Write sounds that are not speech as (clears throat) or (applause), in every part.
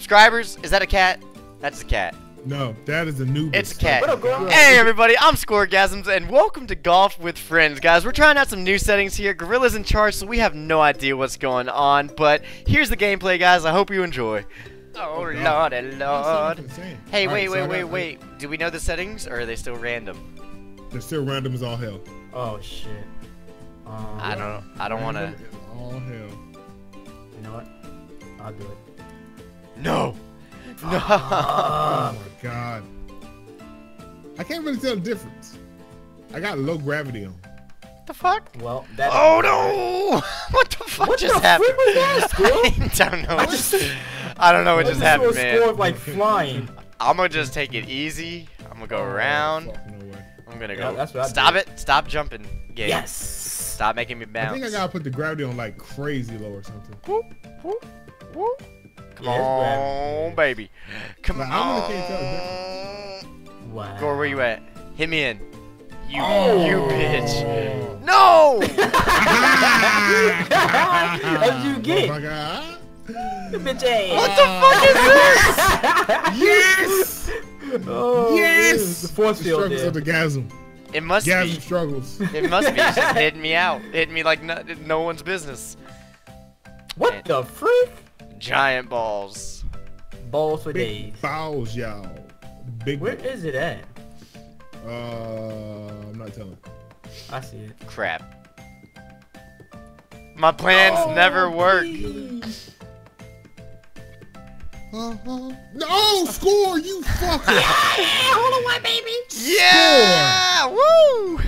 subscribers. Is that a cat? That's a cat. No, that is a new. It's a cat. What up, girl? Hey everybody, I'm Scoregasms and welcome to Golf with Friends. Guys, we're trying out some new settings here. Gorilla's in charge, so we have no idea what's going on. But here's the gameplay, guys. I hope you enjoy. Oh, Oh, lord, God. lord. That's. Hey, All wait, right, so wait, wait, got- wait. Do we know the settings or are they still random? They're still random as all hell. Oh shit. Um, I don't I don't want to Random all hell. You know what? I'll do it. No. No. (laughs) Oh my god. I can't really tell the difference. I got low gravity on. What the fuck? Well, that. Oh no! (laughs) What the fuck What just the happened? frick was that, (laughs) I don't know. I just- I don't know what I just happened, a score man. of, like flying. I'm gonna just take it easy. I'm gonna go oh, around. No way. I'm gonna Yeah, go. that's what Stop it! Stop jumping, game. Yes. Stop making me mad. I think I gotta put the gravity on like crazy low or something. Whoop, whoop, whoop. Come Yeah, it's on, baby. Come Like, I on. really can't tell Wow. Gore, where you at? Hit me in. You, Oh. you bitch. Oh. (laughs) No! (laughs) As you get, oh Motherfucker. bitch ass. what the fuck is this? (laughs) Yes! Oh, Yes! The force The field struggles there. of the gasm. It must Gasm be. struggles. It must be. It's just hitting me out. Hitting me like no, no one's business. What the frick? Giant balls. Balls for Big days. balls, y'all. Big Where balls. is it at? Uh, I'm not telling. I see it. Crap. My plans Oh, never work. Uh-huh. No, score, you fucker! (laughs) Hold on, one baby. Yeah! Woo!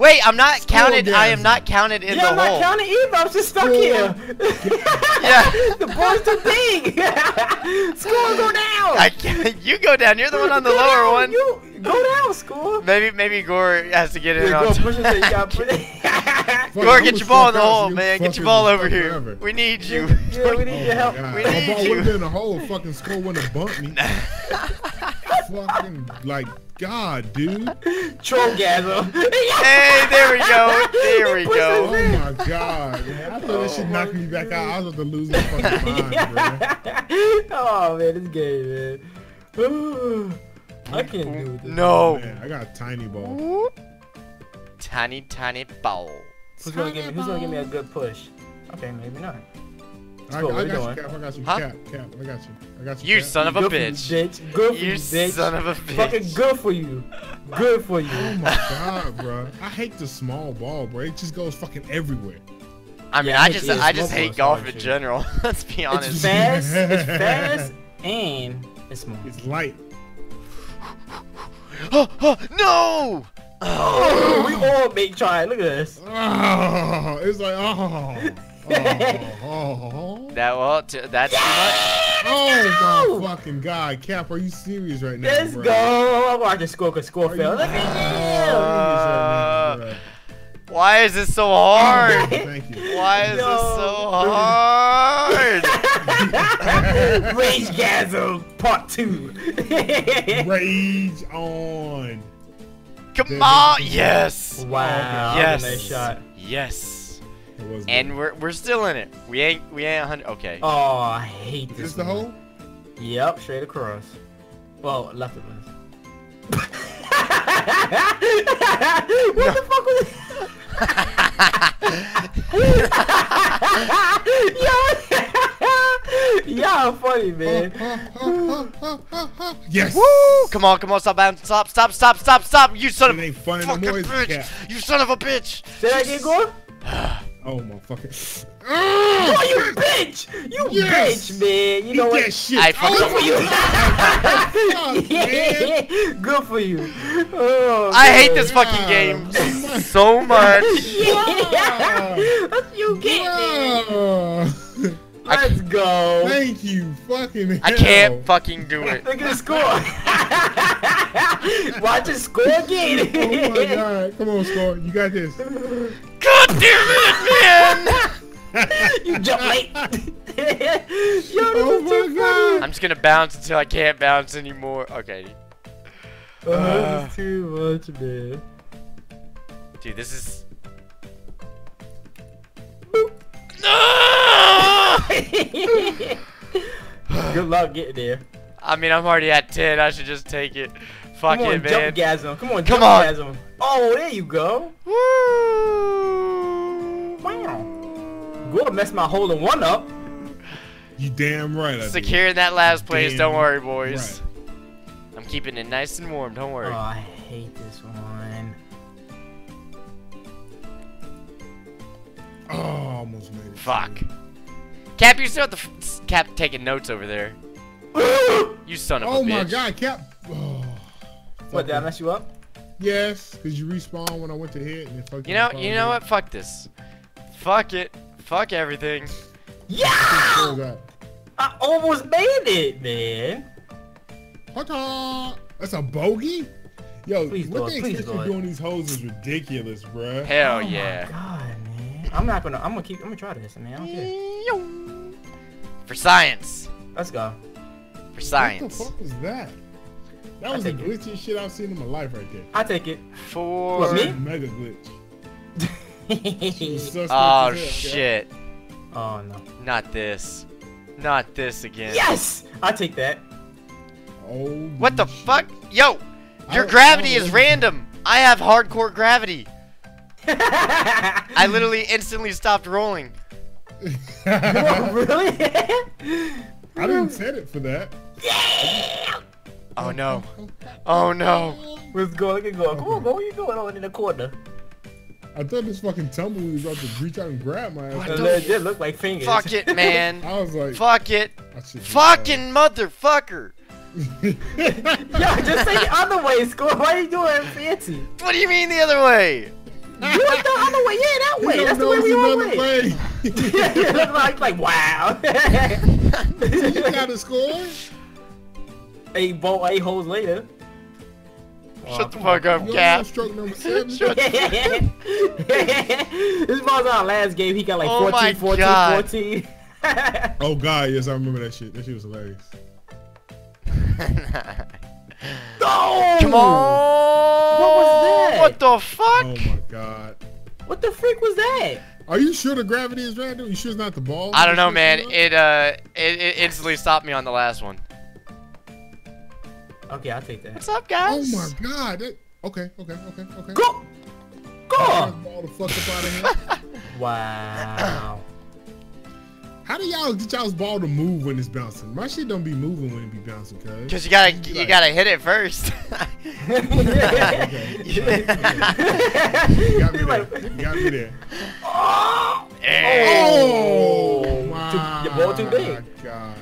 Wait, I'm not counted. I am not counted in yeah, the I'm not hole. counting either. I'm just stuck Score. here. Yeah. (laughs) (laughs) the ball's too big. (laughs) Score, go down. I can't. You go down. You're the one on the Go lower down. one. You go down, score. Maybe maybe Gore has to get in Yeah, on. go push it so you got put it. Gore, get your ball in the hole, man. Get your ball over here. forever. We need you. yeah, we need your oh help. God, We my need ball you. would have been in the hole. Fucking score wouldn't have bumped me. Fucking like God, dude. Trollgasm. (laughs) Hey, there we go. There we go. Oh in. my God, man. I thought that shit knocked me back out. I was about to lose my fucking (laughs) mind, bro. oh man, this game, man. I can't do this. No. Man, I got a tiny ball. Tiny, tiny ball. Who's gonna give me? Who's gonna give me a good push? Okay, maybe not. I, What I we got doing? you, Cap. I got you, Huh? Cap. Cap, I got you. I got you. You Cap. son of a Good for you, bitch. bitch. Good for you, You bitch. son of a Fucking good for you. Good for you. Oh my God, bro. I hate the small ball, bro. It just goes fucking everywhere. I mean, Yeah, I just is. I just hate golf in general. (laughs) Let's be honest. It's fast. It's (laughs) fast and it's small. It's light. (gasps) oh, oh, no! Oh, we all make try. Look at this. Oh, it's like, oh. Oh, oh, That well, t- that's too much. oh my fucking God. Cap, are you serious right now? Let's bro? go. I'm watching score because score Are failed. you Look at Uh, serious right now, Why is this so bro? hard? Thank you. Why is this so hard? you. (laughs) Rage Gasm Part 2. Rage on. Come on, yes, wow. yes, Nice shot. yes. It was And we're we're still in it. We ain't we ain't hundred. Okay. Oh, I hate Is this. this the hole? Yep, straight across. Well, left of us. (laughs) what the fuck was (laughs) Yo, (laughs) y'all funny, man. yes. Woo! Come on, come on, stop, bouncing, stop, stop, stop, stop, stop! You son It of a ain't funny no fucking more, is it, bitch! Cap? You son of a bitch! Say that again, Gore? (sighs) Oh my fucking. Ah! Oh, you bitch! You Yes! bitch, man. You Eat know that shit. I fucking- Oh, (laughs) fuck, man. (laughs) Good for you. Oh, I hate this fucking Yeah. game (laughs) so much. Yeah. That's you get me. Let's go. Thank you, fucking. hell. I can't fucking do it. Look at the score. Watch it score again. Oh my god. Come on, Score. You got this. God damn it, man! (laughs) you jump late. (laughs) Yo, Oh my too God. I'm just gonna bounce until I can't bounce anymore. Okay, funny. Oh, this is uh. too much, man. dude, this is. No! (laughs) Good luck getting there. I mean, I'm already at 10. I should just take it. Fuck Come on, it, man. jumpgasm. Come on, Come on. jumpgasm. Oh, there you go. Woo! Gore messed my hole in one up. You damn right. I. Securing that last place. Don't worry, boys. I'm keeping it nice and warm. Don't worry. Oh. I hate this one. Oh, almost made it. Fuck. Cap, you still have the f- Cap taking notes over there. (gasps) You son of a bitch. Oh my god, Cap. Oh, What, did I fucking- mess you up? Yes, because you respawn when I went to hit and it fucking. You know, you know what? Fuck this. Fuck it. Fuck everything. Yeah! I almost made it, man. Ta-ta! That's a bogey? Yo, Please, what Lord, they please, expect Lord. doing these hoes is ridiculous, bruh. Hell oh yeah. my god, man. I'm not gonna. I'm gonna keep. I'm gonna try this, man. I don't care. For science. Let's go. For science. What the fuck was that? That was the take it. glitchiest shit I've seen in my life right there. I take it. For. What, me? Mega glitch. Suspect Oh as hell, Cap. shit. oh no. Not this. Not this again. Yes! I take that. Oh. What the shit. fuck? Yo! Your gravity is random. I have hardcore gravity. I I (laughs) literally instantly stopped rolling. (laughs) really? I didn't set it for that. Yeah! Oh no. Oh no. Let's go. Look at go. Come on, go. Where you going oh, on in the corner? I thought this fucking tumbleweed was about to reach out and grab my What ass. the It did look like fingers. Fuck it, man. (laughs) I was like, Fuck it. I should be Fucking motherfucker. (laughs) Yo, just say the other way, Score. Why are you doing fancy? What do you mean the other way? Do it the other way. Yeah, that way. That's the way we it's always. another way. (laughs) you look like like wow. you got a score? eight bolt eight holes later. Shut the fuck up, You on Cap. stroke number seven? (laughs) Shut (laughs) this was our last game. He got like Oh 14, my 14, God. 14. (laughs) Oh god, yes, I remember that shit. That shit was hilarious. no! Come on. What was that? What the fuck? Oh my god. What the freak was that? Are you sure the gravity is random? You sure it's not the ball? I don't know, man. It, It uh, it, it instantly stopped me on the last one. Okay, I'll take that. What's up, guys? oh my god. That, okay, okay, okay, okay. Go! Go! Ball the fuck up out of here. (laughs) Wow. How do y'all get y'all's ball to move when it's bouncing? My shit don't be moving when it be bouncing, cuz. Cause you gotta, you gotta hit it first. (laughs) (laughs) You got me He's there. You got me there. Eh. Oh my Too- your ball too big. god.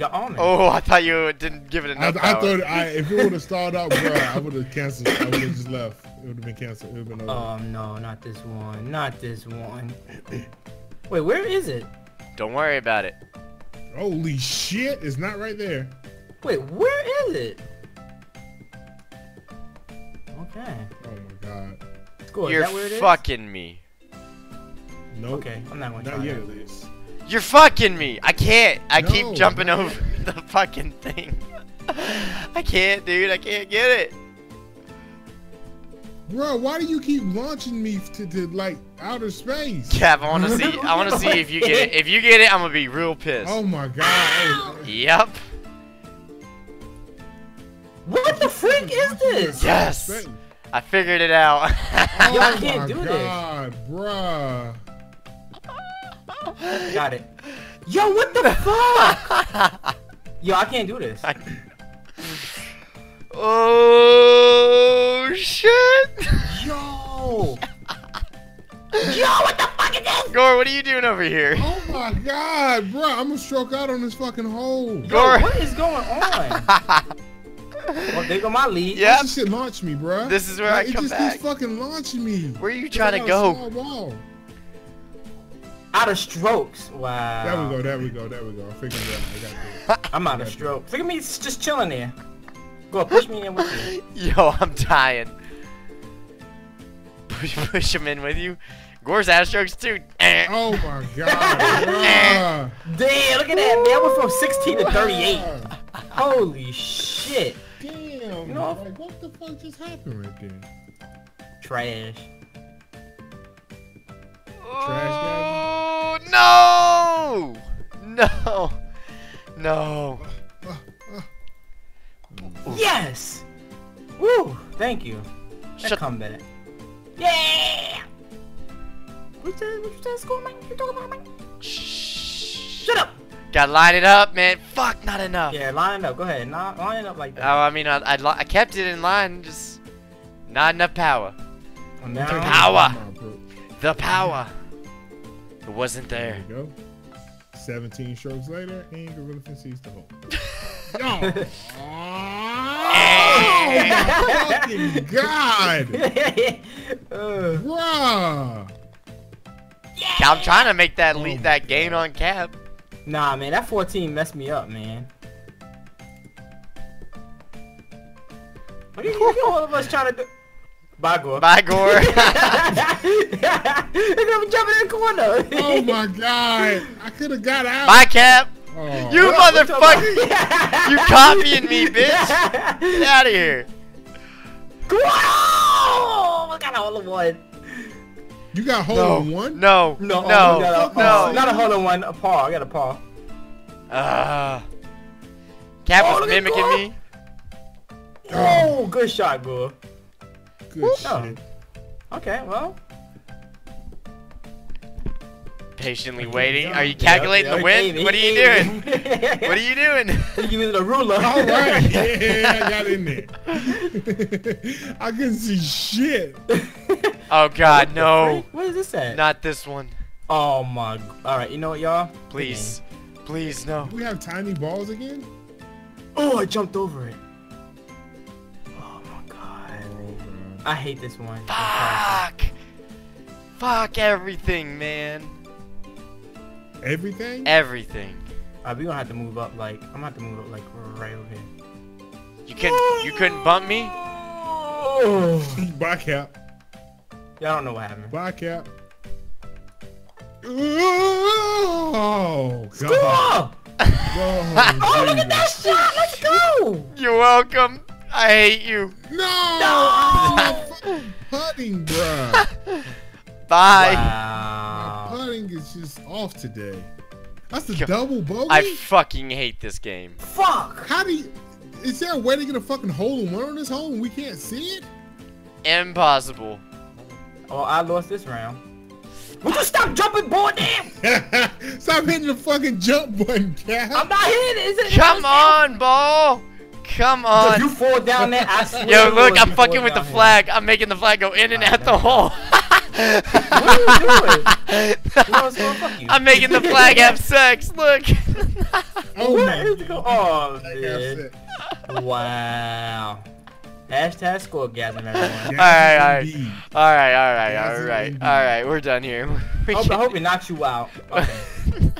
You got. Oh, I thought you didn't give it I, enough I power. thought I, if it would have started out, bro, I (laughs) would have canceled. I would have just left. It would have been canceled. It would have been over. Oh no, not this one. Not this one. (clears throat) Wait, where is it? Don't worry about it. Holy shit! It's not right there. Wait, where is it? Okay. Oh my god. Score, is You're that where it is? fucking me. Nope. Okay, I'm not gonna try Not yet, that. At least. You're fucking me. I can't. I keep jumping man. over (laughs) the fucking thing. (laughs) I can't, dude. I can't get it. Bro, why do you keep launching me to, to like outer space? Cap, I want to (laughs) see. I want to see if you get it. If you get it, I'm gonna be real pissed. Oh my god. Yep. What the freak is this? Yes. I figured it out. Oh I can't my do this. god, bruh. (gasps) Got it. Yo, what the fuck? (laughs) Yo, I can't do this. oh shit! Yo. Yo, what the fuck is this? Gore, what are you doing over here? Oh my god, bro, I'm gonna stroke out on this fucking hole. Yo, Gore. what is going on? (laughs) well, there go my lead. Yeah, Why this shit launch me, bro. This is where Like, I come It just back. keeps fucking launching me. Where are you trying to like a go? Small ball. Out of strokes. Wow. There we go, there we go, there we go. I figured it out. I got this. (laughs) I'm out of strokes. Look at me just chilling there. Go push me in with you. (laughs) Yo, I'm dying. Push, push him in with you. Gore's out of strokes too. Oh my god, (laughs) bruh. Damn, look at that, man. I went from 16 to 38. Holy shit. Damn. You know- like, what the fuck just happened right there? Trash. Trash Oh, no! No! No. Yes! Woo! Thank you. That Shut- comeback. Yeah! What's that? What's that score, man? You talking about, man? Shh. Shut up! Gotta line it up, man. Fuck, not enough. Yeah, line it up. Go ahead. Nah, line it up like that. Oh. I mean, I, I, I kept it in line, just not enough power. Take now, Power. from my bro. The power. It wasn't There there. you go. 17 strokes later, and Gorilla concedes the hole. (laughs) Yo! Oh, (laughs) my fucking God! Bruh! I'm trying to make that Oh lead, that gain on cap. nah, man, that 14 messed me up, man. What are you, look all of us trying to do? Bye, Gore. Bye, Gore. Look at him jumping in the corner. Oh my God! I could have got out. Bye, cap. Oh. You What you talking motherfucker. You copying me, bitch. (laughs) Get out of here. Whoa! I got all of one. You got hole No. in one? No. No, No. oh, we got a, No. oh, not a hole in one, a paw. I got a paw. Uh, cap Oh, was mimicking me. Oh, good shot, Gore. Good Oh. shit. Okay, well. Patiently waiting. Are you calculating yeah, the win? aiming, (laughs) What are you doing? What are you doing? You give me the ruler. All right. (laughs) Yeah, I got in there. (laughs) I couldn't see shit. Oh God, no. What is this at? Not this one. Oh my. g- All right, you know what, y'all? Please. Please, no. Do we have tiny balls again? Oh, I jumped over it. I hate this one. Fuck. Fuck everything, man. Everything? Everything. Alright, we gonna have to move up. Like, I'm gonna have to move up like right over here. You couldn't. You couldn't bump me. Oh. (laughs) Bye, Cap. Y'all don't know what happened. Bye, Cap. (laughs) Oh, God. Score! (laughs) Oh, Oh, look at that Jesus. shot! Let's go! You're welcome. I hate you. No! I'm (laughs) fucking putting, bruh. Bye. Wow. Putting is just off today. That's a double bogey? I fucking hate this game. Fuck! How do you... Is there a way to get a fucking hole in one on this hole and we can't see it? Impossible. Oh, I lost this round. Would you stop jumping, boy? Damn! (laughs) Stop hitting the fucking jump button, Cap. I'm not hitting. Is it? Come on, ball. Come If you on. fall down there, I (laughs) swear. Yo, look, I'm fucking with the down here. flag. I'm making the flag go in and out the hole. What are you doing? (laughs) You know what's going fuck. I'm making the flag have sex. Look. (laughs) oh What my is go- Oh, man. Wow. Hashtag scoregasm, everyone. yes, all right, all right, all right, all right, all right, all right. We're done here. We I hope, I hope it knocks you out. Okay.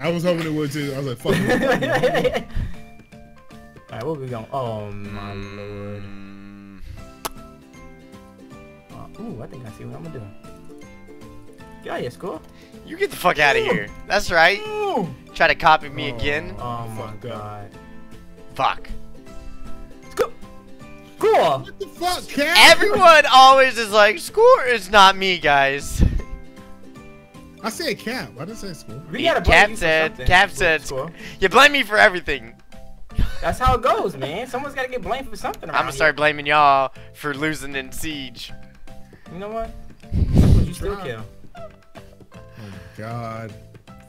I was hoping it would too. I was like, fuck it. Alright, where we going? Oh my Mm. lord. Uh, ooh, I think I see what I'm gonna do. Get out of here, score. You get the fuck out of here. That's right. Ooh. Try to copy me Oh. again. Oh my Fuck god. Fuck. Score. Score. What the fuck, Cap? Everyone always is like, score is not me, guys. I said Cap. I didn't say score. We Yeah, gotta blame Cap you for said- something. Cap Score, said- score. You blame me for everything. That's how it goes, man. Someone's gotta get blamed for something. I'm gonna start blaming y'all for losing in Siege. You know what? But you still Try. kill. Oh my god.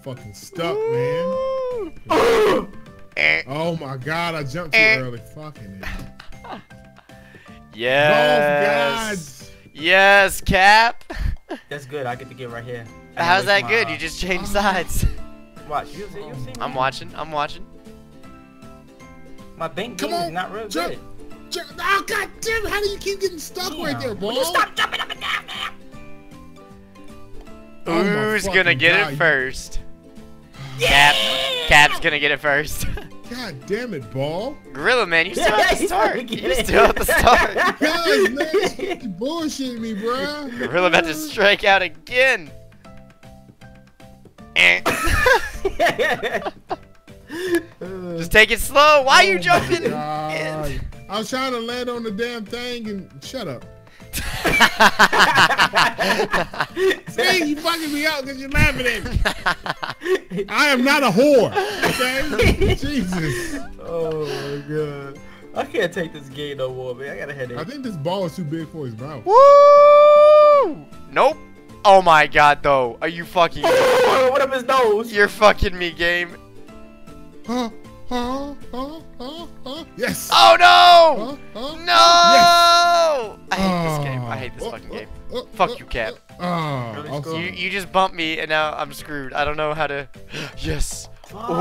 Fucking stuck, man. Eh, (laughs) Oh my god, I jumped too Eh. early. Fucking it. Yes. Yes, Cap. That's good. I get to get right here. How's that good? my- You just changed sides. Watch. You'll see. You'll see. I'm watching. I'm watching. My bank Come game is on, not real jump. good. Ju- Oh god damn it, how do you keep getting stuck right there, bro? Will you stop jumping up and down now? Oh Who's gonna get God. it first? Cap. Cap's gonna get it first. (laughs) God damn it, ball. Gorilla man, you still Yeah, (laughs) have to start. You still have to start. (laughs) Guys, man, this fucking bullshitting me, bro. Gorilla about to strike out again. Eh. Just take it slow. Why you Oh jumping? (laughs) I was trying to land on the damn thing and shut up. (laughs) See, you fucking me out because you're laughing at me. I am not a whore. Okay? (laughs) Jesus. Oh my god. I can't take this game no more, man. I got a headache. I think this ball is too big for his mouth. Woo! Nope. Oh my god, though. Are you fucking... what up his nose? You're fucking me, game. Huh? Huh? Huh? Huh? Huh? Yes. Oh no! Huh? Huh? No! Yes. I hate this game. I hate this Oh, fucking oh, game. oh, Fuck oh, you, Cap. Oh, Really, also- You you just bumped me and now I'm screwed. I don't know how to. (gasps) yes. Fuck. Ooh,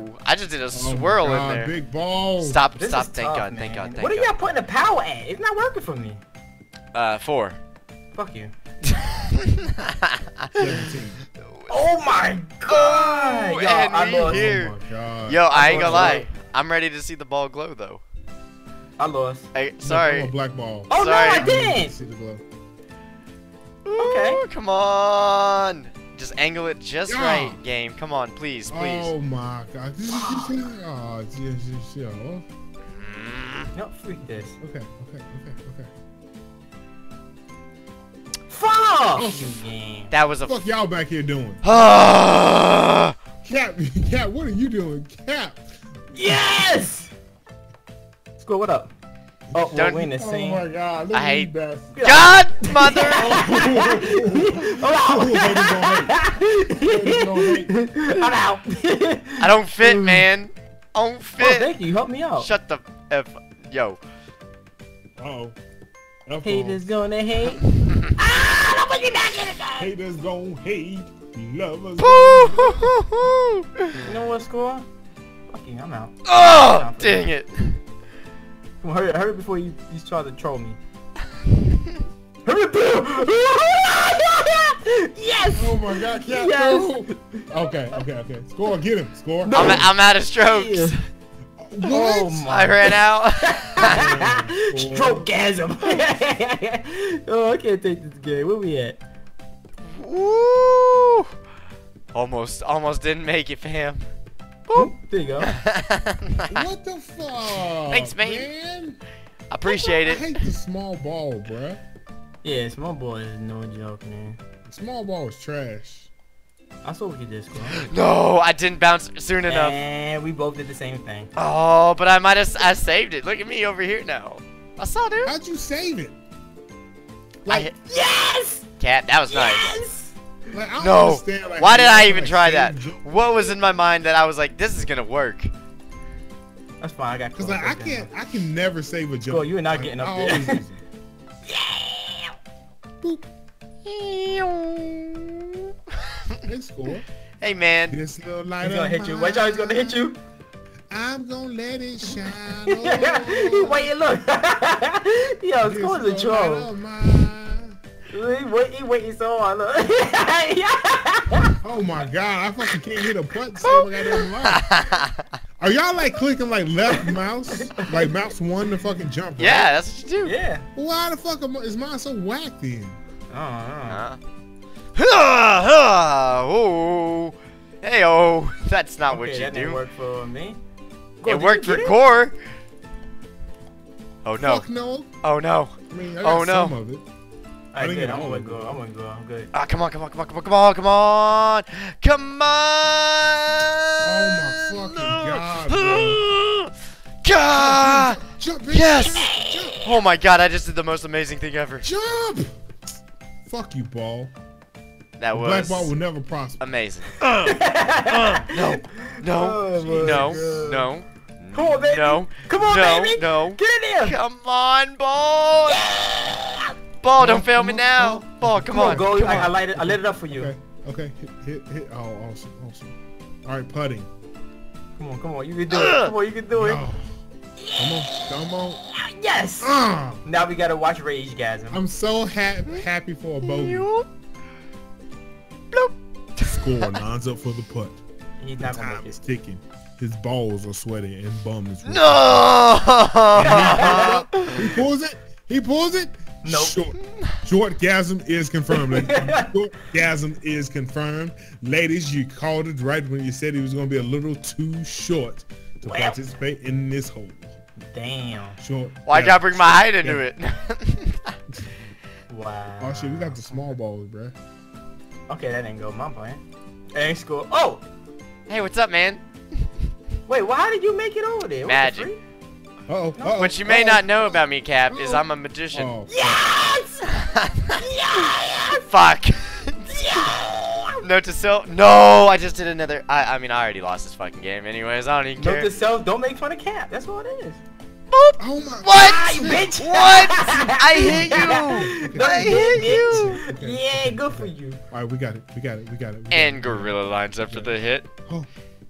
ooh. I just did a Oh, swirl God, in there. Big ball. Stop! This stop! Thank tough, God! Thank. God! Thank What are y'all putting the power at? It's not working for me. Uh, four. Fuck you. (laughs) (laughs) 17. Oh my god! Ooh, Yo, and I we lost. here. Oh my God. Yo, I ain't gonna lost. lie. I'm ready to see the ball glow though. I lost. Hey, sorry. a black ball. Oh Sorry. no, I I need to didn't. See the glow. Okay. Come on. Just angle it just Yeah. right, game. Come on, please, please. Oh my God. oh, yes, yes, yes. Mm. No, freak this. Okay, okay, okay, Fuck. That was a. Fuck y'all back here doing? Ah! (sighs) Cap, Cap, what are you doing? Cap. Yes. Score. What up? Oh, well, Don't- we in the Oh same. my God. Look I at hate- you bastard. God, mother! I'm (laughs) out. I don't fit, man. I don't Oh, fit. thank you. Help me out. Shut the f. Yo. Uh-oh. F Haters gonna hate. (laughs) Haters gon' hate. Lovers. Boo! You know what, score? Fuck you. I'm out. Oh, dang it. Come on, hurry, hurry before you, you try to troll me. (laughs) hurry, Bill! (laughs) yes! Oh my God, Cap. Yes. no. Okay, okay, okay. Score, get him. Score. No. I'm, I'm out of strokes. Yeah. Oh my. I ran out. (laughs) Strokegasm. (laughs) oh, I can't take this game. Where we at? Woo! Almost, almost didn't make it, fam. Boop. There you go. (laughs) What the fuck? Thanks, man. man? Appreciate I it. hate the small ball, bruh. Yeah, small ball is no joke, man. Small ball is trash. I saw what you did, score. No, I didn't bounce soon enough. And we both did the same thing. Oh, but I might have. I saved it. Look at me over here now. I saw, dude. How'd you save it? I Like, hit Yes! cat. That was nice. Yes! like I don't No. understand, like, Why did I even like try that? ju- What was in my mind that I was like, this is gonna work? That's fine. I got Cause like I can't, I can never save a jump. Well, you are not Like, getting up there. always lose (laughs) it. (laughs) Boop. They score. hey man, This little light He's gonna hit you. Watch out, he's gonna hit you. I'm gonna let it shine. (laughs) he Oh, waiting, look. (laughs) Yo, this score's a troll. light. He, wait, he waiting so hard, look. (laughs) Oh my god, I fucking can't hit a button. Save I got it. Are y'all like clicking like left mouse, like mouse one to fucking jump? right? yeah, that's what you do. yeah. Why the fuck am, is mine so whack then? I oh, hey oh, (laughs) that's not what you that didn't do. work for me. It worked for it? core. Oh no! Fuck no. Oh no! I mean, I Oh, no. some of it. I didn't did. get I'm gonna go. I'm gonna go. I'm good. Ah, come on, come on, come on, come on, come on, come on, come on! Oh my fucking god, (gasps) bro. God! Jump, bitch. Yes! Jump, Oh my god, I just did the most amazing thing ever. jump. Fuck you, ball. That The black was ball will never prosper. amazing. Uh, uh, no, (laughs) no, Oh no, God. no, Come on, baby. no, Come on, no, baby. no. Get in there. Come on, ball! Ball, don't fail me now. Ball, come Come on, on, go. come I, I light it. I lit it up for you. Okay, okay, hit, hit, hit. Oh, awesome, awesome. All right, putting. Come on, come on. You can do Ugh. it. Come on, you can do it. No. Come on, come on. Yes. Ah, Now we gotta watch Rage Gasm. I'm so ha- happy for a bogey. Bloop. Bloop. Score lines up for the putt. He's not gonna Time make is ticking. His balls are sweating and bum is. red. No! (laughs) He pulls it. He pulls it. Nope. Short. Short gasm is confirmed. ladies. (laughs) Short gasm is confirmed. Ladies, you called it right when you said he was going to be a little too short to Well. participate in this hole. Damn. Short. Why'd yeah. y'all bring my height into Yeah. it? (laughs) Wow. Oh shit, we got the small balls, bruh. Okay, that didn't go my plan. Ain't school. Oh, Hey, what's up, man? wait. Well, how did you make it over there? Was Magic. free? Uh oh. Uh oh. What you may not know about me, Cap, is I'm a magician. Oh. Yes! (laughs) yes! Fuck. Note to self. No, I just did another. I, I mean, I already lost this fucking game, anyways. I don't even care. Note care. to self, don't make fun of Cap. That's what it is. Boop. Oh my. What? You bitch! What? (laughs) I hit you. I you hit you. Yeah, good for you. All right, we got it. We got it. We got it. we got And it. Gorilla lines up for the hit. Oh.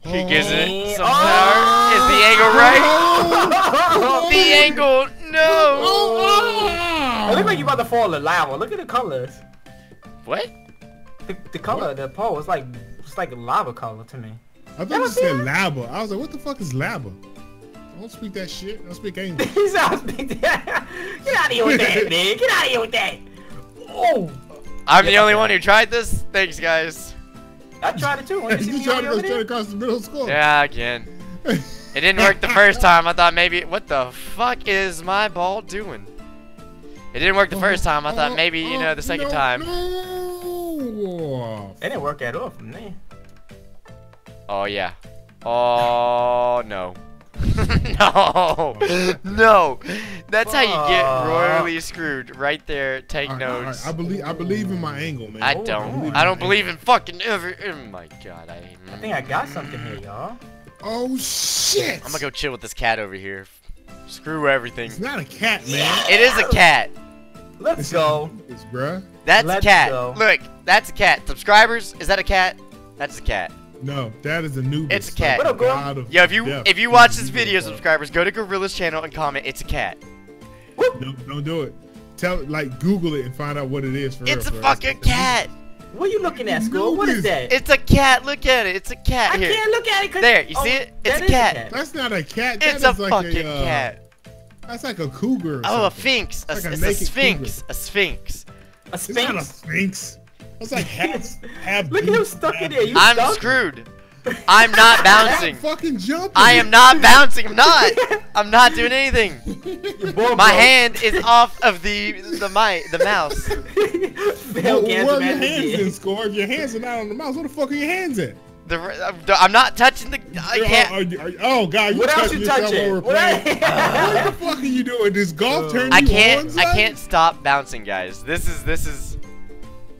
He gives it Oh. some power. Is the angle oh. right? (laughs) The angle. No. Oh. It look like you about to fall in lava. Look at the colors. What? The, the color, the pole, it's like it's like a lava color to me. I thought you said lava. I was like, what the fuck is lava? I don't speak that shit. Don't speak English. (laughs) He sounds (laughs) big. Get out of here with that, man. Get out of here with that. Oh, I'm the only one who tried this. Thanks, guys. I tried it too. When you see you me trying to go straight across the middle school? Yeah, again. It didn't work the first time. I thought maybe. What the fuck is my ball doing? It didn't work the uh-huh. first time. I thought uh-huh. maybe, you know, the uh-huh. second no, time. No. It didn't work at all from there. Oh, yeah. Oh, no. (laughs) no. No. That's how you get royally screwed. Right there. Take All right, all right, notes. I believe I believe in my angle, man. I Oh, don't. Lord. I don't believe in fucking ever. Oh my god. I. I think I got something here, y'all. Oh shit! I'm gonna go chill with this cat over here. Screw everything. It's not a cat, man. It is a cat. Let's go. It's bruh. That's Let's a cat. go. Look, that's a cat. Subscribers, is that a cat? That's a cat. No, that is a new. It's a cat. What up, girl? God of Yo, if you death. if you watch this video, subscribers, go to Gorilla's channel and comment. It's a cat. don't, don't do it. Tell like Google it and find out what it is for It's a real, for real. fucking cat. What are you looking at, school? What is that? It's a cat. Look at it. It's a cat I here. can't look at it. 'cause- There, you oh, see it? It's that a cat. That's not a cat. That It's a like fucking uh, cat. That's like a cougar. Or Oh, a something. sphinx. A, Like a it's a naked sphinx. A sphinx. A It's not a sphinx. Sphinx. That's like (laughs) half. half Look at him stuck in there. You I'm stuck? screwed. I'm not (laughs) bouncing. Stop fucking jumping. I am not (laughs) bouncing. I'm not. I'm not doing anything. Your ball My broke. hand is off of the the mic, the mouse. Fail Well, where are your hands in, score? If your hands are not on the mouse, where the fuck are your hands at? The, uh, I'm not touching the. I Are- can't. are you- are you- oh God, you What else touching you yourself while touching? we're What playing. else- what the fuck are you doing? This golf uh, turn you I can't. I son? can't stop bouncing, guys. This is. This is.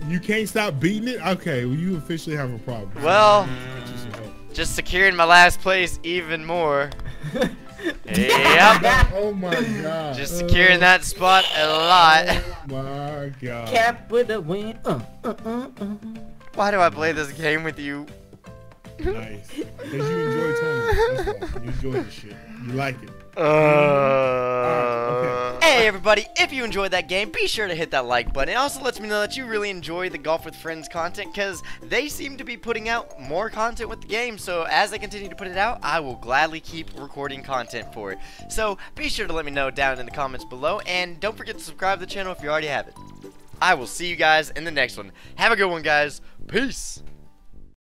You can't stop beating it. Okay, well you officially have a problem. Well, Get you some help. just securing my last place even more. (laughs) Yep. (laughs) Oh my God. Just securing that spot a lot. Oh my God. Cap with a win. Uh, uh, uh, uh. Why do I play this game with you? Nice. Because you enjoy tournaments. That's why. You enjoy the shit. You like it. Uh, Hey everybody, if you enjoyed that game, be sure to hit that like button. It also lets me know that you really enjoy the Golf with Friends content because they seem to be putting out more content with the game. So as they continue to put it out, I will gladly keep recording content for it. So be sure to let me know down in the comments below and don't forget to subscribe to the channel if you already have it. I will see you guys in the next one. Have a good one guys. Peace.